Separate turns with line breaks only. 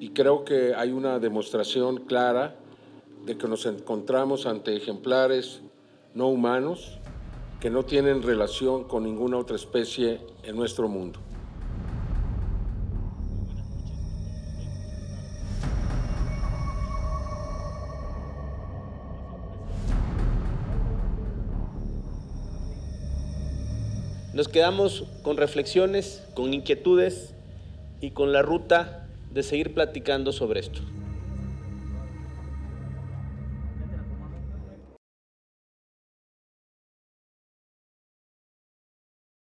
y creo que hay una demostración clara de que nos encontramos ante ejemplares no humanos que no tienen relación con ninguna otra especie en nuestro mundo.
Nos quedamos con reflexiones, con inquietudes y con la ruta de seguir platicando sobre esto.